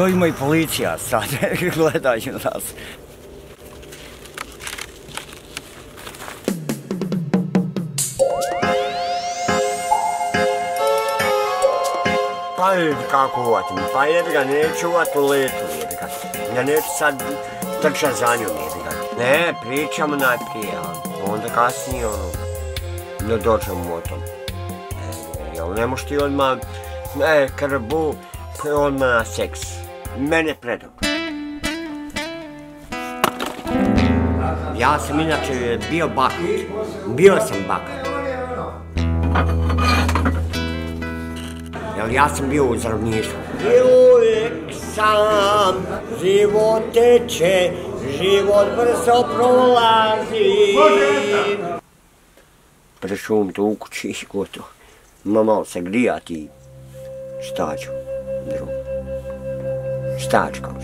To ima i policija sad, gledaju nas. Pa jebi kako uvatim, pa jebi ga, neću uvat u letu, ga. Ja neću sad trčat za njom, ga. Ne, pričamo najprije, onda kasnije, ono, da dođemo o tom. E, jel ne moš ti odmah, e, krbu, odmah na seks. Mene predobro. Ja sam inače bio bakat. Bio sam bakat. Jel ja sam bio u zdravništvu. I uvijek sam, život teče, život brzo prolazi. Prešum tu u kući i gotovo. Ma malo se grijati i šta ću drugo. Šta ću kao